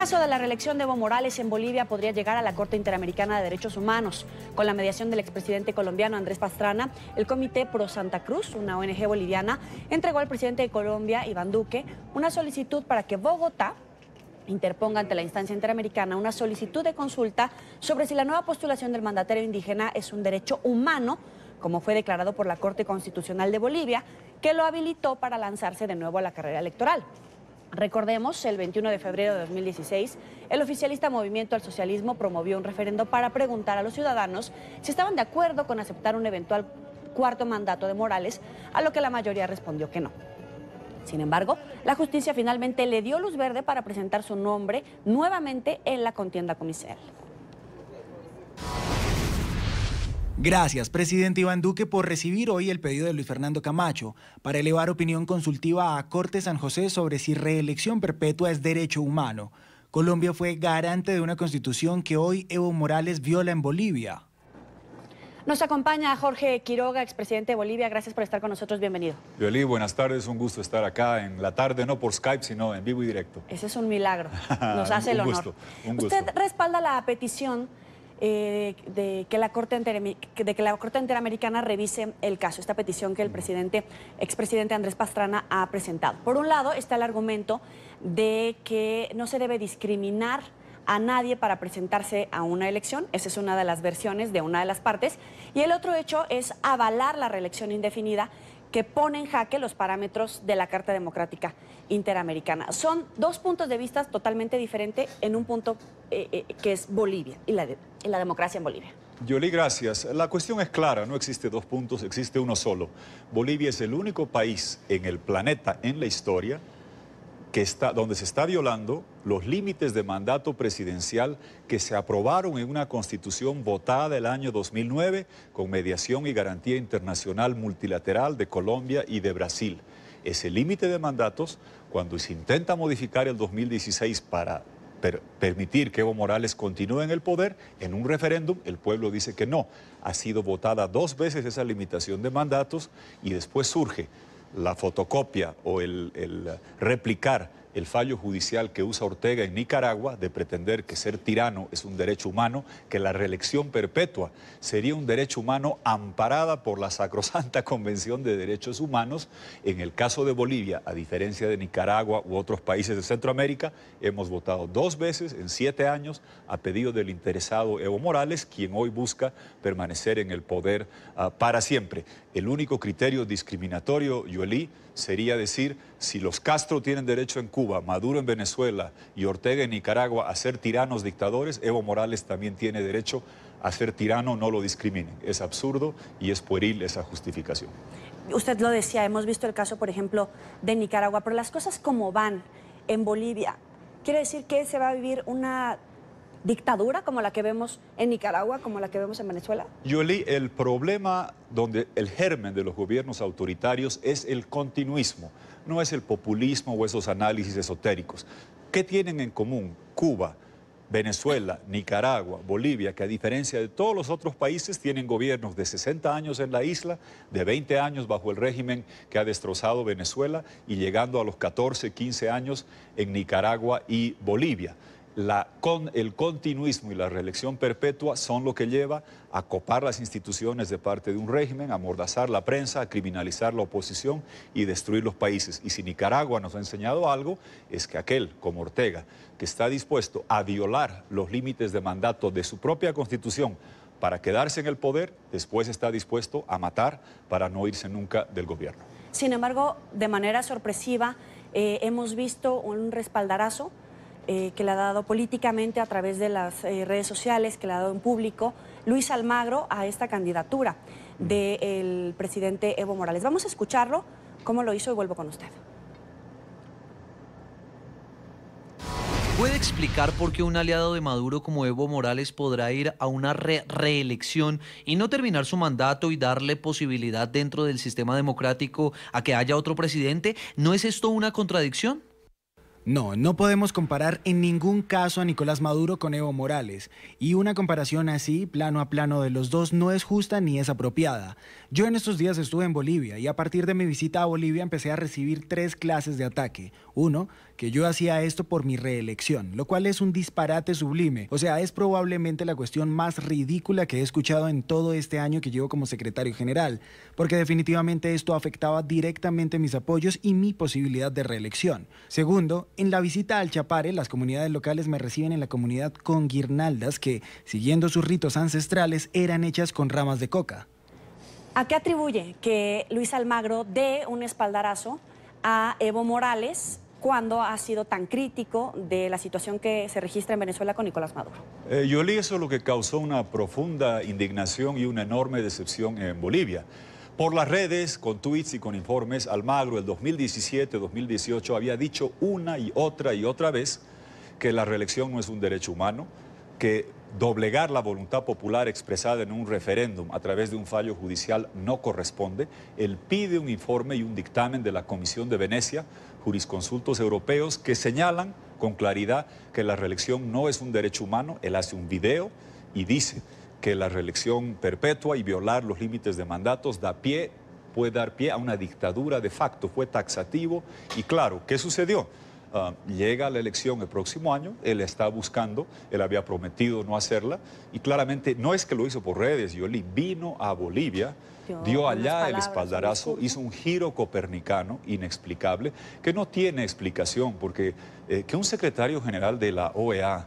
El caso de la reelección de Evo Morales en Bolivia podría llegar a la Corte Interamericana de Derechos Humanos. Con la mediación del expresidente colombiano Andrés Pastrana, el Comité Pro Santa Cruz, una ONG boliviana, entregó al presidente de Colombia, Iván Duque, una solicitud para que Bogotá interponga ante la instancia interamericana una solicitud de consulta sobre si la nueva postulación del mandatario indígena es un derecho humano, como fue declarado por la Corte Constitucional de Bolivia, que lo habilitó para lanzarse de nuevo a la carrera electoral. Recordemos, el 21 de febrero de 2016, el oficialista Movimiento al Socialismo promovió un referendo para preguntar a los ciudadanos si estaban de acuerdo con aceptar un eventual cuarto mandato de Morales, a lo que la mayoría respondió que no. Sin embargo, la justicia finalmente le dio luz verde para presentar su nombre nuevamente en la contienda comicial. Gracias, presidente Iván Duque, por recibir hoy el pedido de Luis Fernando Camacho para elevar opinión consultiva a Corte San José sobre si reelección perpetua es derecho humano. Colombia fue garante de una constitución que hoy Evo Morales viola en Bolivia. Nos acompaña Jorge Quiroga, expresidente de Bolivia. Gracias por estar con nosotros. Bienvenido. Yoli, buenas tardes. Un gusto estar acá en la tarde, no por Skype, sino en vivo y directo. Ese es un milagro. Nos hace el honor. Gusto, un gusto. Usted respalda la petición eh, de, que la Corte de que la Corte Interamericana revise el caso, esta petición que el presidente, expresidente Andrés Pastrana ha presentado. Por un lado está el argumento de que no se debe discriminar a nadie para presentarse a una elección. Esa es una de las versiones de una de las partes. Y el otro hecho es avalar la reelección indefinida que pone en jaque los parámetros de la Carta Democrática Interamericana. Son dos puntos de vista totalmente diferentes en un punto eh, eh, que es Bolivia y la, y la democracia en Bolivia. Yoli, gracias. La cuestión es clara, no existe dos puntos, existe uno solo. Bolivia es el único país en el planeta, en la historia, que está, donde se está violando los límites de mandato presidencial que se aprobaron en una constitución votada el año 2009 con mediación y garantía internacional multilateral de Colombia y de Brasil. Ese límite de mandatos, cuando se intenta modificar el 2016 para permitir que Evo Morales continúe en el poder, en un referéndum el pueblo dice que no. Ha sido votada dos veces esa limitación de mandatos y después surge la fotocopia o el, replicar el fallo judicial que usa Ortega en Nicaragua de pretender que ser tirano es un derecho humano, que la reelección perpetua sería un derecho humano amparada por la Sacrosanta Convención de Derechos Humanos. En el caso de Bolivia, a diferencia de Nicaragua u otros países de Centroamérica, hemos votado dos veces en siete años a pedido del interesado Evo Morales, quien hoy busca permanecer en el poder uh, para siempre. El único criterio discriminatorio, Yuelí, sería decir, si los Castro tienen derecho en Cuba, Maduro en Venezuela y Ortega en Nicaragua a ser tiranos dictadores, Evo Morales también tiene derecho a ser tirano, no lo discriminen. Es absurdo y es pueril esa justificación. Usted lo decía, hemos visto el caso, por ejemplo, de Nicaragua, pero las cosas como van en Bolivia, ¿quiere decir que se va a vivir una dictadura como la que vemos en Nicaragua, como la que vemos en Venezuela? Yoli, el problema donde el germen de los gobiernos autoritarios es el continuismo, no es el populismo o esos análisis esotéricos. ¿Qué tienen en común Cuba, Venezuela, Nicaragua, Bolivia, que a diferencia de todos los otros países tienen gobiernos de 60 años en la isla, de 20 años bajo el régimen que ha destrozado Venezuela y llegando a los 14, 15 años en Nicaragua y Bolivia la, con el continuismo y la reelección perpetua son lo que lleva a copar las instituciones de parte de un régimen, a amordazar la prensa, a criminalizar la oposición y destruir los países. Y si Nicaragua nos ha enseñado algo, es que aquel, como Ortega, que está dispuesto a violar los límites de mandato de su propia constitución para quedarse en el poder, después está dispuesto a matar para no irse nunca del gobierno. Sin embargo, de manera sorpresiva, eh, hemos visto un respaldarazo eh, que le ha dado políticamente a través de las eh, redes sociales, que le ha dado en público Luis Almagro a esta candidatura del presidente Evo Morales. Vamos a escucharlo, cómo lo hizo y vuelvo con usted. ¿Puede explicar por qué un aliado de Maduro como Evo Morales podrá ir a una reelección y no terminar su mandato y darle posibilidad dentro del sistema democrático a que haya otro presidente? ¿No es esto una contradicción? No, no podemos comparar en ningún caso a Nicolás Maduro con Evo Morales, y una comparación así, plano a plano de los dos, no es justa ni es apropiada. Yo en estos días estuve en Bolivia y a partir de mi visita a Bolivia empecé a recibir tres clases de ataque. Uno, que yo hacía esto por mi reelección, lo cual es un disparate sublime. O sea, es probablemente la cuestión más ridícula que he escuchado en todo este año que llevo como secretario general, porque definitivamente esto afectaba directamente mis apoyos y mi posibilidad de reelección. Segundo, en la visita al Chapare, las comunidades locales me reciben en la comunidad con guirnaldas que, siguiendo sus ritos ancestrales, eran hechas con ramas de coca. ¿A qué atribuye que Luis Almagro dé un espaldarazo a Evo Morales cuando ha sido tan crítico de la situación que se registra en Venezuela con Nicolás Maduro? Eh, yo leí eso lo que causó una profunda indignación y una enorme decepción en Bolivia. Por las redes, con tweets y con informes, Almagro el 2017-2018 había dicho una y otra y otra vez que la reelección no es un derecho humano, que doblegar la voluntad popular expresada en un referéndum a través de un fallo judicial no corresponde. Él pide un informe y un dictamen de la Comisión de Venecia, jurisconsultos europeos, que señalan con claridad que la reelección no es un derecho humano. Él hace un video y dice que la reelección perpetua y violar los límites de mandatos da pie, puede dar pie a una dictadura de facto. Fue taxativo y claro, ¿qué sucedió? Ah, llega la elección el próximo año, él está buscando, él había prometido no hacerla y claramente no es que lo hizo por redes, Yoli vino a Bolivia, dio allá el espaldarazo, hizo un giro copernicano inexplicable que no tiene explicación porque eh, que un secretario general de la OEA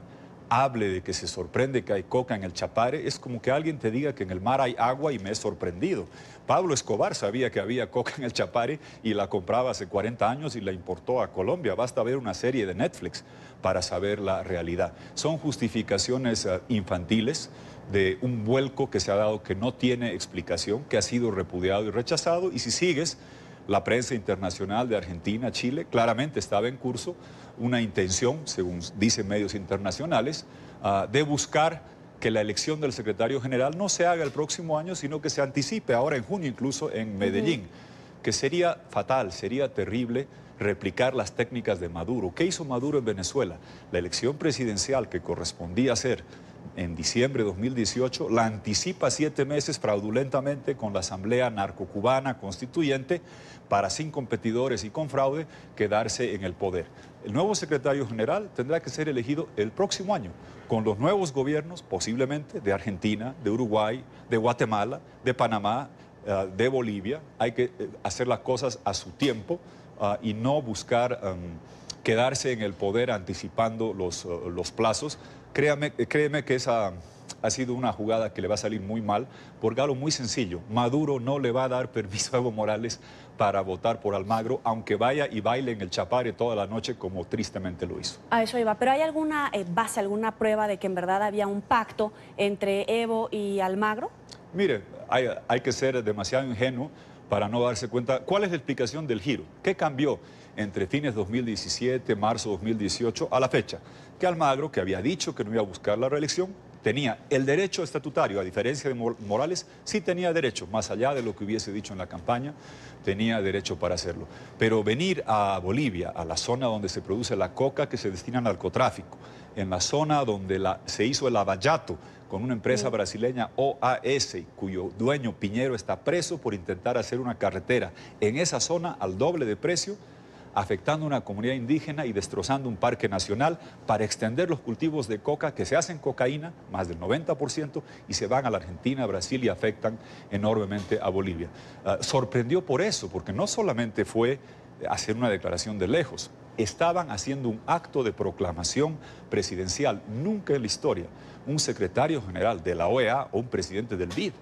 hable de que se sorprende que hay coca en el Chapare, es como que alguien te diga que en el mar hay agua y me he sorprendido. Pablo Escobar sabía que había coca en el Chapare y la compraba hace 40 años y la importó a Colombia. Basta ver una serie de Netflix para saber la realidad. Son justificaciones eh, infantiles de un vuelco que se ha dado que no tiene explicación, que ha sido repudiado y rechazado. Y si sigues la prensa internacional de Argentina, Chile, claramente estaba en curso una intención, según dicen medios internacionales, ah, de buscar que la elección del secretario general no se haga el próximo año, sino que se anticipe ahora en junio, incluso en Medellín, que sería fatal, sería terrible replicar las técnicas de Maduro. ¿Qué hizo Maduro en Venezuela? La elección presidencial que correspondía ser en diciembre de 2018, la anticipa siete meses fraudulentamente con la Asamblea Narcocubana Constituyente para sin competidores y con fraude quedarse en el poder. El nuevo secretario general tendrá que ser elegido el próximo año, con los nuevos gobiernos, posiblemente de Argentina, de Uruguay, de Guatemala, de Panamá, eh, de Bolivia. Hay que eh, hacer las cosas a su tiempo ah, y no buscar em, quedarse en el poder anticipando los, eh, los plazos Créame, créeme que esa ha sido una jugada que le va a salir muy mal, porque algo muy sencillo, Maduro no le va a dar permiso a Evo Morales para votar por Almagro, aunque vaya y baile en el Chapare toda la noche como tristemente lo hizo. A eso iba, pero ¿hay alguna eh, base, alguna prueba de que en verdad había un pacto entre Evo y Almagro? Mire, hay, hay que ser demasiado ingenuo para no darse cuenta. ¿Cuál es la explicación del giro? ¿Qué cambió entre fines 2017, marzo 2018 a la fecha? Que Almagro, que había dicho que no iba a buscar la reelección, tenía el derecho estatutario, a diferencia de Morales, sí tenía derecho, más allá de lo que hubiese dicho en la campaña, tenía derecho para hacerlo. Pero venir a Bolivia, a la zona donde se produce la coca que se destina al narcotráfico, en la zona donde la, se hizo el abayato con una empresa brasileña OAS, cuyo dueño Piñero está preso por intentar hacer una carretera en esa zona al doble de precio, afectando una comunidad indígena y destrozando un parque nacional para extender los cultivos de coca que se hacen cocaína, más del 90%, y se van a la Argentina, Brasil y afectan enormemente a Bolivia. Ah, sorprendió por eso, porque no solamente fue hacer una declaración de lejos, estaban haciendo un acto de proclamación presidencial. Nunca en la historia un secretario general de la OEA o un presidente del BID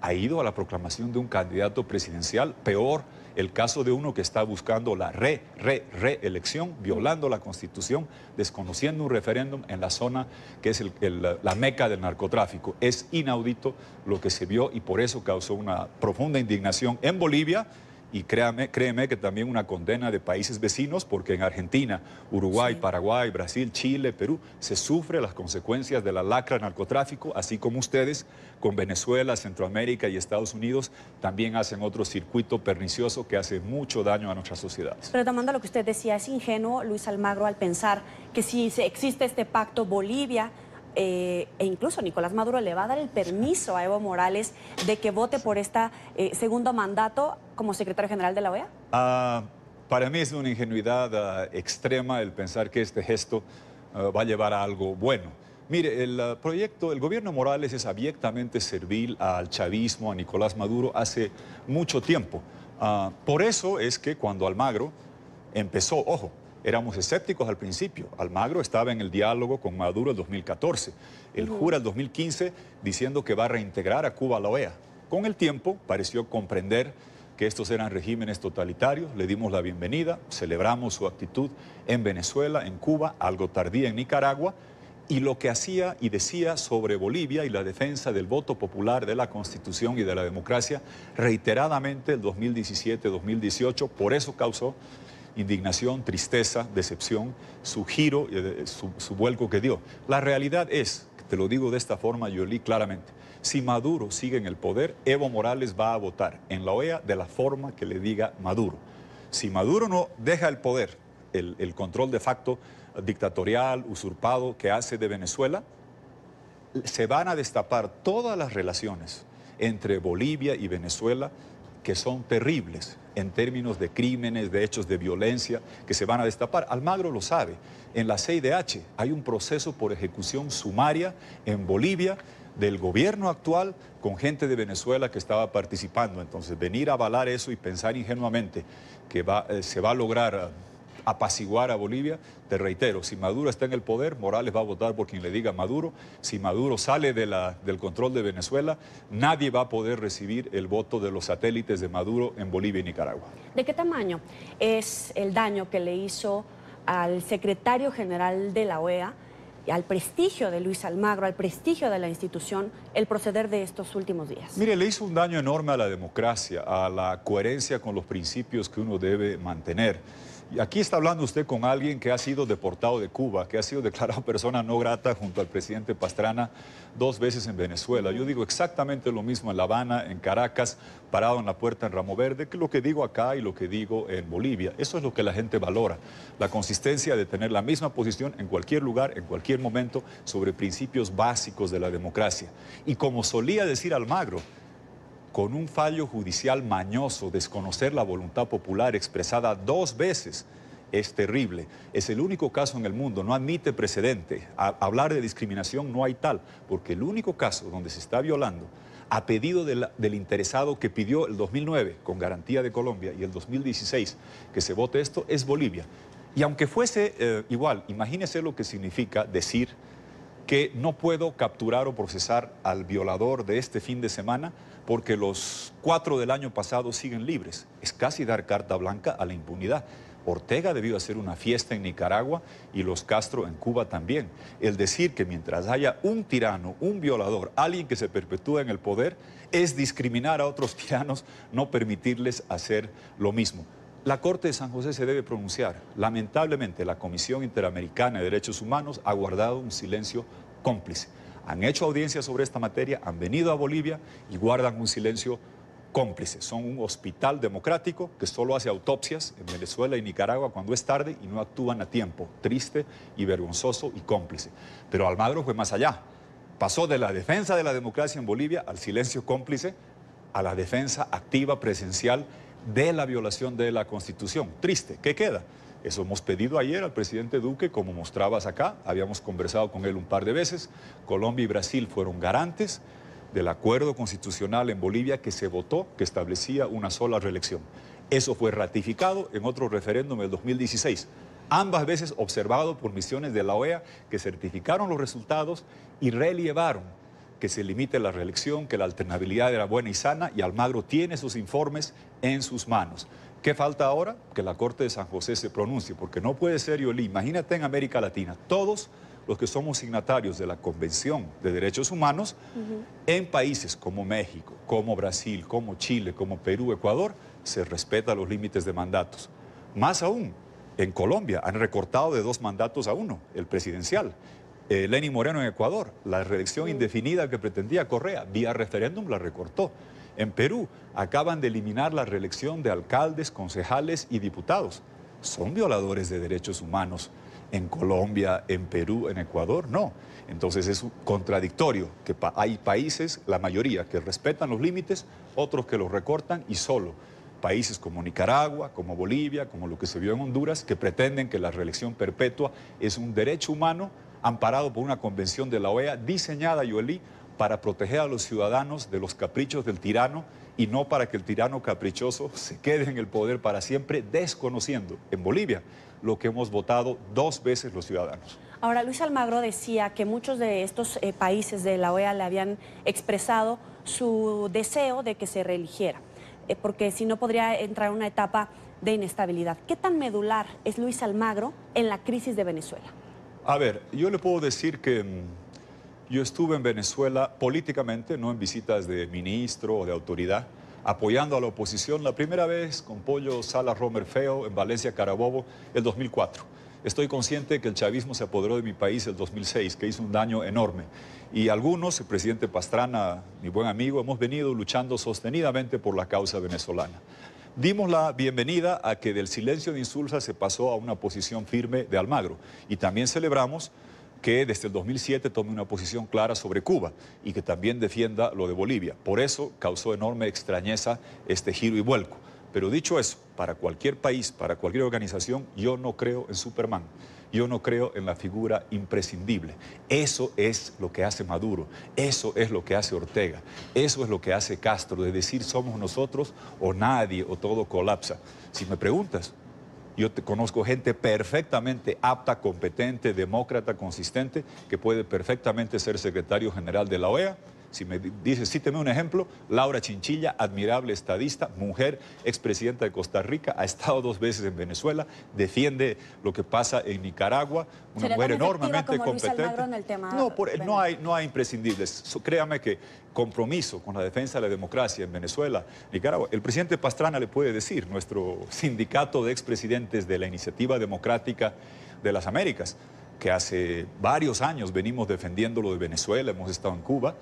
ha ido a la proclamación de un candidato presidencial, peor el caso de uno que está buscando la re, re, reelección, violando la constitución, desconociendo un referéndum en la zona que es la meca del narcotráfico. Es inaudito lo que se vio y por eso causó una profunda indignación en Bolivia y créame, créeme que también una condena de países vecinos, porque en Argentina, Uruguay, Paraguay, Brasil, Chile, Perú, se sufre las consecuencias de la lacra narcotráfico, así como ustedes con Venezuela, Centroamérica y Estados Unidos también hacen otro circuito pernicioso que hace mucho daño a nuestras sociedades. Pero tomando lo que usted decía, es ingenuo, Luis Almagro, al pensar que si existe este pacto Bolivia, eh, e incluso Nicolás Maduro le va a dar el permiso a Evo Morales de que vote por este segundo mandato como secretario general de la OEA? Ah, Para mí es una ingenuidad ah, extrema el pensar que este gesto ah, va a llevar a algo bueno. Mire, el proyecto, el gobierno Morales es abiertamente servil al chavismo, a Nicolás Maduro, hace mucho tiempo. por eso es que cuando Almagro empezó, ojo, éramos escépticos al principio. Almagro estaba en el diálogo con Maduro el 2014. Él jura el 2015 diciendo que va a reintegrar a Cuba a la OEA. Con el tiempo pareció comprender que estos eran regímenes totalitarios, le dimos la bienvenida, celebramos su actitud en Venezuela, en Cuba, algo tardía en Nicaragua, y lo que hacía y decía sobre Bolivia y la defensa del voto popular, de la Constitución y de la democracia, reiteradamente el 2017-2018, por eso causó indignación, tristeza, decepción, su giro, eh, su, su vuelco que dio. La realidad es, te lo digo de esta forma, Yoli, claramente, si Maduro sigue en el poder, Evo Morales va a votar en la OEA de la forma que le diga Maduro. Si Maduro no deja el poder, el, control de facto dictatorial, usurpado que hace de Venezuela, se van a destapar todas las relaciones entre Bolivia y Venezuela que son terribles en términos de crímenes, de hechos de violencia que se van a destapar. Almagro lo sabe. En la CIDH hay un proceso por ejecución sumaria en Bolivia del gobierno actual con gente de Venezuela que estaba participando. Entonces, venir a avalar eso y pensar ingenuamente que va, eh, se va a lograr apaciguar a Bolivia, te reitero, si Maduro está en el poder, Morales va a votar por quien le diga Maduro. Si Maduro sale de la, del control de Venezuela, nadie va a poder recibir el voto de los satélites de Maduro en Bolivia y Nicaragua. ¿De qué tamaño es el daño que le hizo al secretario general de la OEA? Al prestigio de Luis Almagro, al prestigio de la institución, el proceder de estos últimos días? Mire, le hizo un daño enorme a la democracia, a la coherencia con los principios que uno debe mantener. Y aquí está hablando usted con alguien que ha sido deportado de Cuba, que ha sido declarado persona no grata junto al presidente Pastrana dos veces en Venezuela. Yo digo exactamente lo mismo en La Habana, en Caracas, parado en la puerta en Ramo Verde, que lo que digo acá y lo que digo en Bolivia. Eso es lo que la gente valora, la consistencia de tener la misma posición en cualquier lugar, en cualquier momento, sobre principios básicos de la democracia. Y como solía decir Almagro, con un fallo judicial mañoso, desconocer la voluntad popular expresada dos veces, es terrible. Es el único caso en el mundo, no admite precedente. hablar de discriminación no hay tal, porque el único caso donde se está violando a pedido del interesado que pidió el 2009 con garantía de Colombia y el 2016 que se vote esto es Bolivia. Y aunque fuese eh, igual, imagínese lo que significa decir que no puedo capturar o procesar al violador de este fin de semana porque los cuatro del año pasado siguen libres. Es casi dar carta blanca a la impunidad. Ortega debió hacer una fiesta en Nicaragua y los Castro en Cuba también. El decir que mientras haya un tirano, un violador, alguien que se perpetúa en el poder, es discriminar a otros tiranos, no permitirles hacer lo mismo. La Corte de San José se debe pronunciar. Lamentablemente, la Comisión Interamericana de Derechos Humanos ha guardado un silencio cómplice. Han hecho audiencias sobre esta materia, han venido a Bolivia y guardan un silencio cómplice. Son un hospital democrático que solo hace autopsias en Venezuela y Nicaragua cuando es tarde y no actúan a tiempo. Triste y vergonzoso y cómplice. Pero Almagro fue más allá. Pasó de la defensa de la democracia en Bolivia al silencio cómplice a la defensa activa, presencial de la violación de la Constitución. Triste. ¿Qué queda? Eso hemos pedido ayer al presidente Duque, como mostrabas acá, habíamos conversado con él un par de veces. Colombia y Brasil fueron garantes del acuerdo constitucional en Bolivia que se votó, que establecía una sola reelección. Eso fue ratificado en otro referéndum del 2016, ambas veces observado por misiones de la OEA que certificaron los resultados y relevaron que se limite la reelección, que la alternabilidad era buena y sana y Almagro tiene sus informes en sus manos. ¿Qué falta ahora? Que la Corte de San José se pronuncie, porque no puede ser, Yoli, imagínate en América Latina, todos los que somos signatarios de la Convención de Derechos Humanos, en países como México, como Brasil, como Chile, como Perú, Ecuador, se respetan los límites de mandatos. Más aún, en Colombia han recortado de dos mandatos a uno, el presidencial. Eh, Lenín Moreno en Ecuador, la reelección indefinida que pretendía Correa, vía referéndum la recortó. En Perú acaban de eliminar la reelección de alcaldes, concejales y diputados. ¿Son violadores de derechos humanos en Colombia, en Perú, en Ecuador? No. Entonces es contradictorio que hay países, la mayoría, que respetan los límites, otros que los recortan y solo países como Nicaragua, como Bolivia, como lo que se vio en Honduras, que pretenden que la reelección perpetua es un derecho humano amparado por una convención de la OEA diseñada, Yoelí, para proteger a los ciudadanos de los caprichos del tirano y no para que el tirano caprichoso se quede en el poder para siempre, desconociendo en Bolivia lo que hemos votado dos veces los ciudadanos. Ahora, Luis Almagro decía que muchos de estos eh, países de la OEA le habían expresado su deseo de que se reeligiera, eh, porque si no podría entrar en una etapa de inestabilidad. ¿Qué tan medular es Luis Almagro en la crisis de Venezuela? A ver, yo le puedo decir que mm, yo estuve en Venezuela políticamente, no en visitas de ministro o de autoridad, apoyando a la oposición la primera vez con Pollo Sala Romer Feo en Valencia, Carabobo, el 2004 Estoy consciente que el chavismo se apoderó de mi país el 2006, que hizo un daño enorme. Y algunos, el presidente Pastrana, mi buen amigo, hemos venido luchando sostenidamente por la causa venezolana. Dimos la bienvenida a que del silencio de Insulza se pasó a una posición firme de Almagro. Y también celebramos que desde el 2007 tome una posición clara sobre Cuba y que también defienda lo de Bolivia. Por eso causó enorme extrañeza este giro y vuelco. Pero dicho eso, para cualquier país, para cualquier organización, yo no creo en Superman. Yo no creo en la figura imprescindible. Eso es lo que hace Maduro, eso es lo que hace Ortega, eso es lo que hace Castro, de decir somos nosotros o nadie o todo colapsa. Si me preguntas, yo conozco gente perfectamente apta, competente, demócrata, consistente, que puede perfectamente ser secretario general de la OEA si me dices, cíteme un ejemplo, Laura Chinchilla, admirable estadista, mujer, expresidenta de Costa Rica, ha estado dos veces en Venezuela, defiende lo que pasa en Nicaragua, una mujer enormemente competente. no, no, hay, no hay imprescindibles. créame que compromiso con la defensa de la democracia en Venezuela, Nicaragua. El presidente Pastrana le puede decir, nuestro sindicato de expresidentes de la Iniciativa Democrática de las Américas, que hace varios años venimos defendiendo lo de Venezuela, hemos estado en Cuba,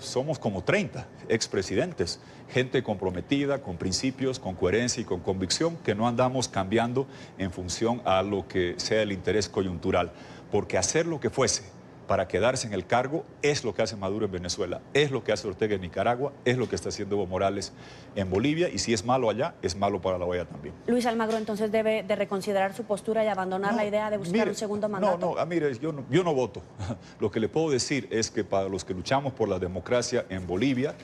somos como 30 expresidentes, gente comprometida, con principios, con coherencia y con convicción, que no andamos cambiando en función a lo que sea el interés coyuntural, porque hacer lo que fuese para quedarse en el cargo es lo que hace Maduro en Venezuela, es lo que hace Ortega en Nicaragua, es lo que está haciendo Evo Morales en Bolivia y si es malo allá, es malo para la OEA también. Luis Almagro entonces debe de reconsiderar su postura y abandonar la idea de buscar un segundo mandato. No, no, ah, mire, yo no, yo no voto. Lo que le puedo decir es que para los que luchamos por la democracia en Bolivia,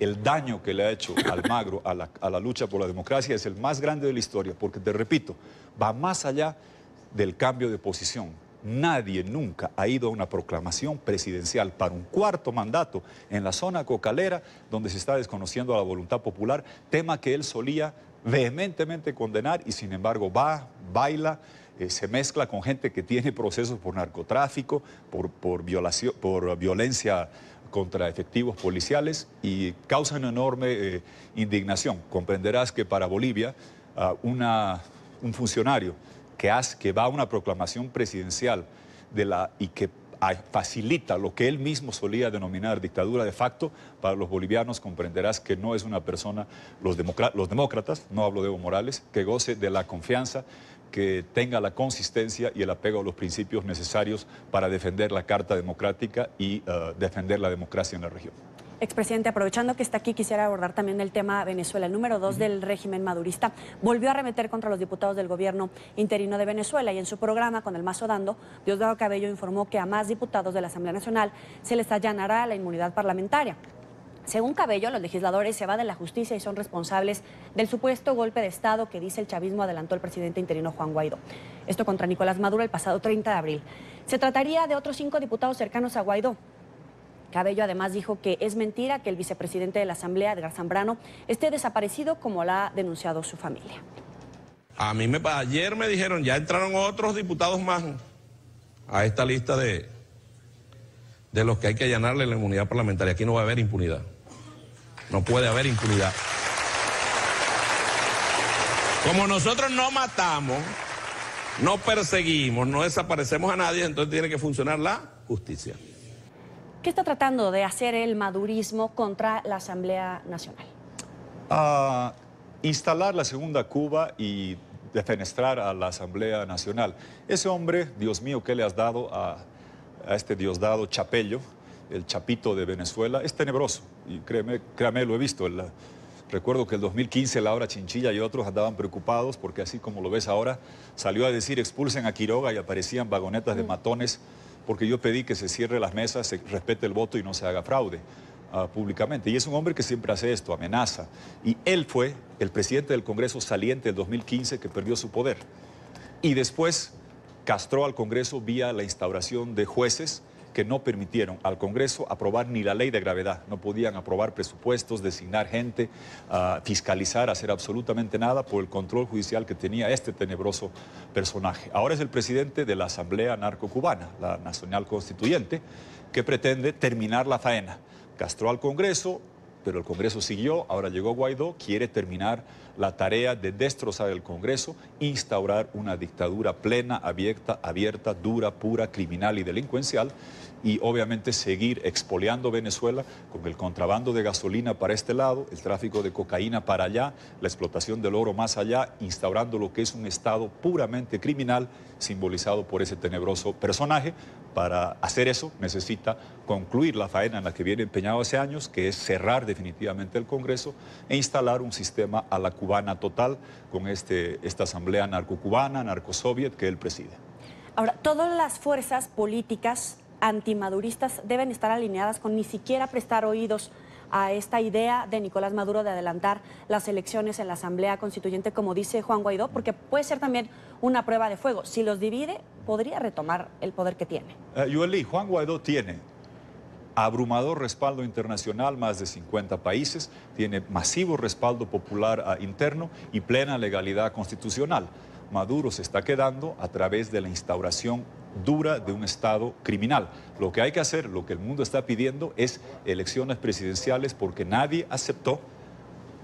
el daño que le ha hecho Almagro a la, a la lucha por la democracia es el más grande de la historia, porque te repito, va más allá del cambio de posición Nadie nunca ha ido a una proclamación presidencial para un cuarto mandato en la zona cocalera donde se está desconociendo la voluntad popular, tema que él solía vehementemente condenar y sin embargo va, baila, eh, se mezcla con gente que tiene procesos por narcotráfico, por, violación, por violencia contra efectivos policiales y causa una enorme eh, indignación. Comprenderás que para Bolivia ah, un funcionario que, hace, que va a una proclamación presidencial de la, y que facilita lo que él mismo solía denominar dictadura de facto, para los bolivianos comprenderás que no es una persona, los, los demócratas, no hablo de Evo Morales, que goce de la confianza, que tenga la consistencia y el apego a los principios necesarios para defender la Carta Democrática y uh, defender la democracia en la región. Expresidente, aprovechando que está aquí, quisiera abordar también el tema Venezuela. El número dos del régimen madurista volvió a remeter contra los diputados del gobierno interino de Venezuela y en su programa con el Mazo Dando, Diosdado Cabello informó que a más diputados de la Asamblea Nacional se les allanará la inmunidad parlamentaria. Según Cabello, los legisladores se van de la justicia y son responsables del supuesto golpe de Estado que dice el chavismo adelantó el presidente interino Juan Guaidó. Esto contra Nicolás Maduro el pasado 30 de abril. Se trataría de otros cinco diputados cercanos a Guaidó, Cabello además dijo que es mentira que el vicepresidente de la Asamblea, Edgar Zambrano, esté desaparecido como lo ha denunciado su familia. A mí me, ayer me dijeron, ya entraron otros diputados más a esta lista de, de los que hay que allanarle la inmunidad parlamentaria. Aquí no va a haber impunidad. No puede haber impunidad. Como nosotros no matamos, no perseguimos, no desaparecemos a nadie, entonces tiene que funcionar la justicia. ¿Qué está tratando de hacer el madurismo contra la Asamblea Nacional? instalar la segunda Cuba y defenestrar a la Asamblea Nacional. Ese hombre, Dios mío, ¿qué le has dado a, este Diosdado Chapello, el chapito de Venezuela? Es tenebroso y créeme, créame, lo he visto. Recuerdo que el 2015 Laura Chinchilla y otros andaban preocupados porque así como lo ves ahora, salió a decir expulsen a Quiroga y aparecían vagonetas de mm. Porque yo pedí que se cierre las mesas, se respete el voto y no se haga fraude uh, públicamente. Y es un hombre que siempre hace esto, amenaza. Y él fue el presidente del Congreso saliente del 2015 que perdió su poder. Y después castró al Congreso vía la instauración de jueces que no permitieron al Congreso aprobar ni la ley de gravedad. No podían aprobar presupuestos, designar gente, ah, fiscalizar, hacer absolutamente nada por el control judicial que tenía este tenebroso personaje. Ahora es el presidente de la Asamblea Narco-Cubana, la Nacional Constituyente, que pretende terminar la faena. Castró al Congreso, pero el Congreso siguió, ahora llegó Guaidó, quiere terminar la tarea de destrozar el Congreso, instaurar una dictadura plena, abierta, abierta, dura, pura, criminal y delincuencial, y obviamente seguir expoliando Venezuela con el contrabando de gasolina para este lado, el tráfico de cocaína para allá, la explotación del oro más allá, instaurando lo que es un Estado puramente criminal simbolizado por ese tenebroso personaje. Para hacer eso necesita concluir la faena en la que viene empeñado hace años, que es cerrar definitivamente el Congreso e instalar un sistema a la cubana total con este, esta asamblea narco-cubana, narco-soviet que él preside. Ahora, todas las fuerzas políticas antimaduristas deben estar alineadas con ni siquiera prestar oídos a esta idea de Nicolás Maduro de adelantar las elecciones en la Asamblea Constituyente, como dice Juan Guaidó, porque puede ser también una prueba de fuego. Si los divide, podría retomar el poder que tiene. Uh, Juan Guaidó tiene abrumador respaldo internacional, más de 50 países, tiene masivo respaldo popular ah, interno y plena legalidad constitucional. Maduro se está quedando a través de la instauración dura de un Estado criminal. Lo que hay que hacer, lo que el mundo está pidiendo es elecciones presidenciales porque nadie aceptó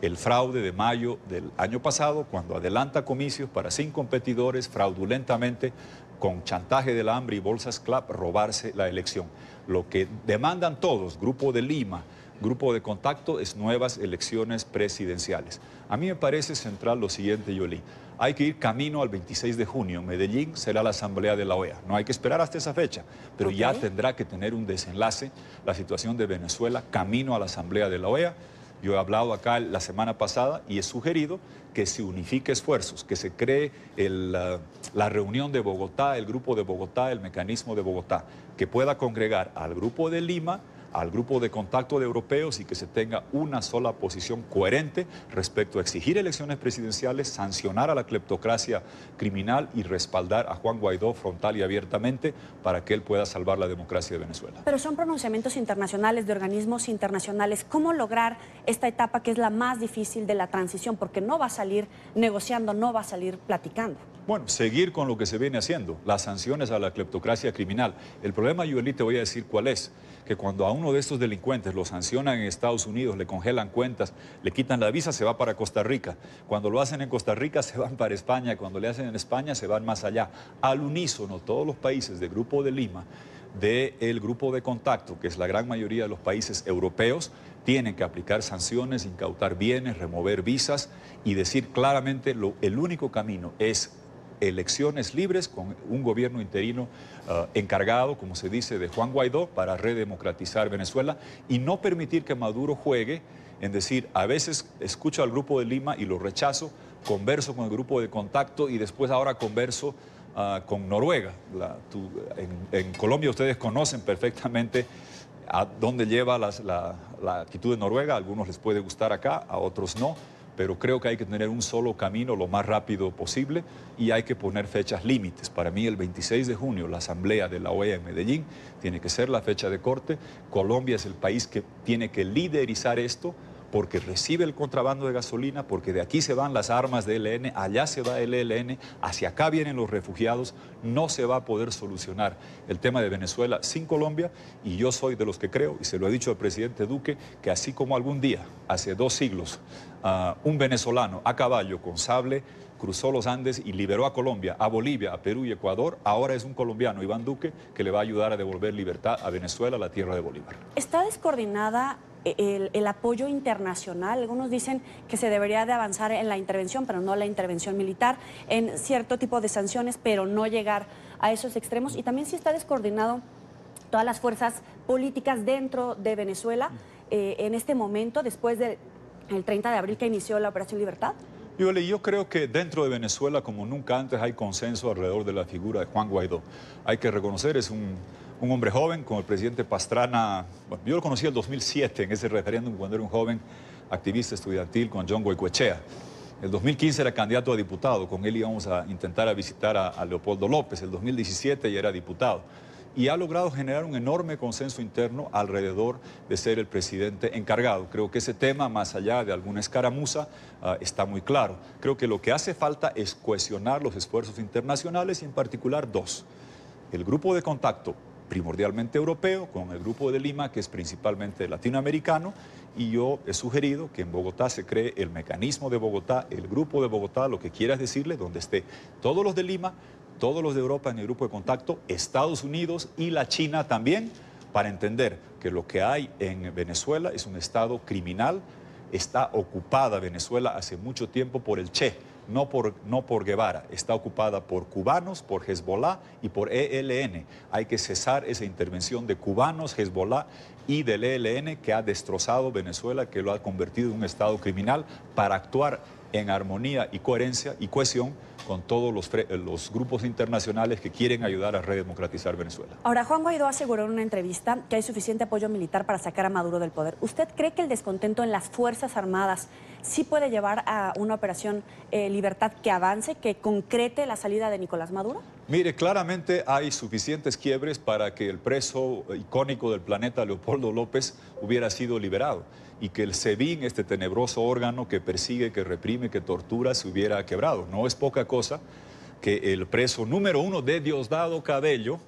el fraude de mayo del año pasado cuando adelanta comicios para sin competidores fraudulentamente con chantaje del hambre y bolsas CLAP robarse la elección. Lo que demandan todos, Grupo de Lima, Grupo de Contacto, es nuevas elecciones presidenciales. A mí me parece central lo siguiente, Yoli hay que ir camino al 26 de junio. Medellín será la asamblea de la OEA. No hay que esperar hasta esa fecha, pero ya tendrá que tener un desenlace la situación de Venezuela camino a la asamblea de la OEA. Yo he hablado acá la semana pasada y he sugerido que se unifique esfuerzos, que se cree la, la, reunión de Bogotá, el grupo de Bogotá, el mecanismo de Bogotá, que pueda congregar al grupo de Lima, al grupo de contacto de europeos y que se tenga una sola posición coherente respecto a exigir elecciones presidenciales, sancionar a la cleptocracia criminal y respaldar a Juan Guaidó frontal y abiertamente para que él pueda salvar la democracia de Venezuela. Pero son pronunciamientos internacionales de organismos internacionales. ¿Cómo lograr esta etapa que es la más difícil de la transición? Porque no va a salir negociando, no va a salir platicando. Bueno, seguir con lo que se viene haciendo, las sanciones a la cleptocracia criminal. El problema, Yueli, te voy a decir cuál es, que cuando a uno de estos delincuentes lo sancionan en Estados Unidos, le congelan cuentas, le quitan la visa, se va para Costa Rica. Cuando lo hacen en Costa Rica, se van para España. Cuando le hacen en España, se van más allá. Al unísono, todos los países del Grupo de Lima, del Grupo de Contacto, que es la gran mayoría de los países europeos, tienen que aplicar sanciones, incautar bienes, remover visas y decir claramente lo, el único camino es elecciones libres con un gobierno interino uh, encargado, como se dice, de Juan Guaidó para redemocratizar Venezuela y no permitir que Maduro juegue en decir, a veces escucho al grupo de Lima y lo rechazo, converso con el grupo de contacto y después ahora converso uh, con Noruega. en, Colombia ustedes conocen perfectamente a dónde lleva la, la actitud de Noruega, a algunos les puede gustar acá, a otros no pero creo que hay que tener un solo camino lo más rápido posible y hay que poner fechas límites. Para mí el 26 de junio la asamblea de la OEA en Medellín tiene que ser la fecha de corte. Colombia es el país que tiene que liderizar esto porque recibe el contrabando de gasolina, porque de aquí se van las armas del ELN, allá se va el ELN, hacia acá vienen los refugiados, no se va a poder solucionar el tema de Venezuela sin Colombia y yo soy de los que creo, y se lo he dicho al presidente Duque, que así como algún día, hace dos siglos, ah, un venezolano a caballo con sable cruzó los Andes y liberó a Colombia, a Bolivia, a Perú y Ecuador, ahora es un colombiano, Iván Duque, que le va a ayudar a devolver libertad a Venezuela, la tierra de Bolívar. ¿Está descoordinada el, apoyo internacional. Algunos dicen que se debería de avanzar en la intervención, pero no la intervención militar, en cierto tipo de sanciones, pero no llegar a esos extremos. Y también si está descoordinado todas las fuerzas políticas dentro de Venezuela eh, en este momento, después de el 30 de abril que inició la Operación Libertad? Yo creo que dentro de Venezuela, como nunca antes, hay consenso alrededor de la figura de Juan Guaidó. Hay que reconocer, es un, un hombre joven, con el presidente Pastrana. Bueno, yo lo conocí en el 2007, en ese referéndum, cuando era un joven activista estudiantil con John Goicoechea. El 2015 era candidato a diputado, con él íbamos a intentar a visitar a, Leopoldo López. El 2017 ya era diputado y ha logrado generar un enorme consenso interno alrededor de ser el presidente encargado. Creo que ese tema, más allá de alguna escaramuza, uh, está muy claro. Creo que lo que hace falta es cohesionar los esfuerzos internacionales y en particular dos. El grupo de contacto primordialmente europeo, con el grupo de Lima, que es principalmente latinoamericano, y yo he sugerido que en Bogotá se cree el mecanismo de Bogotá, el grupo de Bogotá, lo que quieras decirle, donde esté todos los de Lima, todos los de Europa en el grupo de contacto, Estados Unidos y la China también, para entender que lo que hay en Venezuela es un Estado criminal, está ocupada Venezuela hace mucho tiempo por el Che, no por, no por Guevara, está ocupada por cubanos, por Hezbollah y por ELN. Hay que cesar esa intervención de cubanos, Hezbollah y del ELN que ha destrozado Venezuela, que lo ha convertido en un Estado criminal para actuar en armonía y coherencia y cohesión con todos los, los, grupos internacionales que quieren ayudar a redemocratizar Venezuela. Ahora, Juan Guaidó aseguró en una entrevista que hay suficiente apoyo militar para sacar a Maduro del poder. ¿Usted cree que el descontento en las Fuerzas Armadas sí puede llevar a una operación eh, Libertad que avance, que concrete la salida de Nicolás Maduro? Mire, claramente hay suficientes quiebres para que el preso icónico del planeta, Leopoldo López, hubiera sido liberado y que el SEBIN, este tenebroso órgano que persigue, que reprime, que tortura, se hubiera quebrado. No es poca cosa que el preso número uno de Diosdado Cabello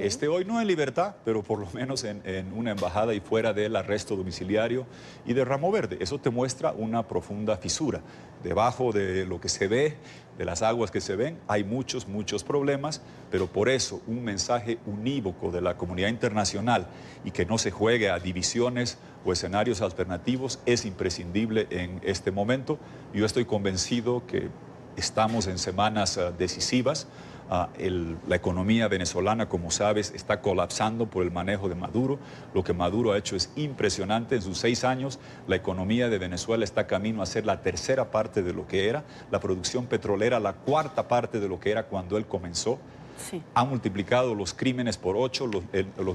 esté hoy no en libertad, pero por lo menos en, en, una embajada y fuera del arresto domiciliario y de ramo verde. Eso te muestra una profunda fisura. Debajo de lo que se ve, de las aguas que se ven, hay muchos, muchos problemas, pero por eso un mensaje unívoco de la comunidad internacional y que no se juegue a divisiones o escenarios alternativos es imprescindible en este momento. Yo estoy convencido que estamos en semanas uh, decisivas. Uh, el, la economía venezolana, como sabes, está colapsando por el manejo de Maduro. Lo que Maduro ha hecho es impresionante. En sus seis años, la economía de Venezuela está camino a ser la tercera parte de lo que era, la producción petrolera la cuarta parte de lo que era cuando él comenzó. Sí. Ha multiplicado los crímenes por ocho, los,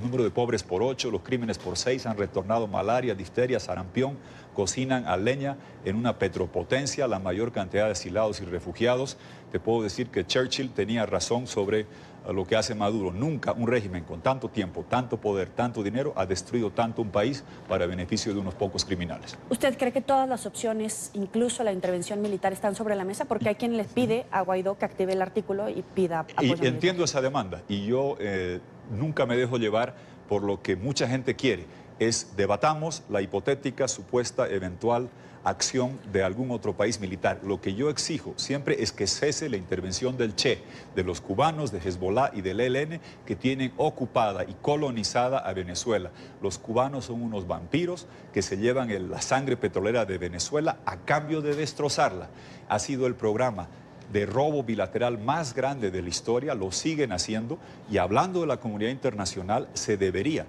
números de pobres por ocho, los crímenes por seis, han retornado malaria, difteria, sarampión, cocinan a leña en una petropotencia, la mayor cantidad de asilados y refugiados. Te puedo decir que Churchill tenía razón sobre lo que hace Maduro. Nunca un régimen con tanto tiempo, tanto poder, tanto dinero ha destruido tanto un país para beneficio de unos pocos criminales. ¿Usted cree que todas las opciones, incluso la intervención militar, están sobre la mesa? Porque hay quien les pide a Guaidó que active el artículo y pida apoyo Y militar. entiendo esa demanda y yo eh, nunca me dejo llevar por lo que mucha gente quiere. Es debatamos la hipotética, supuesta, eventual acción de algún otro país militar. Lo que yo exijo siempre es que cese la intervención del Che, de los cubanos, de Hezbollah y del ELN que tienen ocupada y colonizada a Venezuela. Los cubanos son unos vampiros que se llevan la sangre petrolera de Venezuela a cambio de destrozarla. Ha sido el programa de robo bilateral más grande de la historia, lo siguen haciendo y hablando de la comunidad internacional, se debería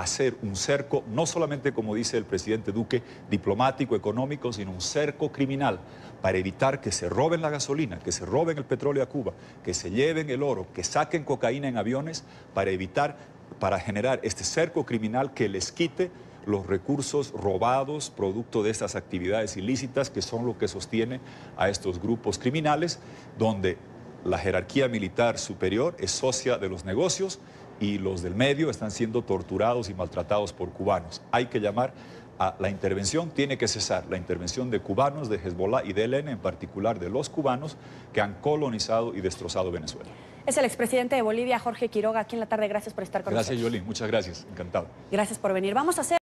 hacer un cerco, no solamente como dice el presidente Duque, diplomático, económico, sino un cerco criminal para evitar que se roben la gasolina, que se roben el petróleo a Cuba, que se lleven el oro, que saquen cocaína en aviones, para evitar, para generar este cerco criminal que les quite los recursos robados producto de estas actividades ilícitas que son lo que sostiene a estos grupos criminales, donde la jerarquía militar superior es socia de los negocios y los del medio están siendo torturados y maltratados por cubanos. Hay que llamar a la intervención, tiene que cesar la intervención de cubanos, de Hezbollah y de ELN, en particular de los cubanos que han colonizado y destrozado Venezuela. Es el expresidente de Bolivia, Jorge Quiroga, aquí en la tarde. Gracias por estar con gracias, nosotros. Gracias, Yoli. Muchas gracias. Encantado. Gracias por venir. Vamos a hacer...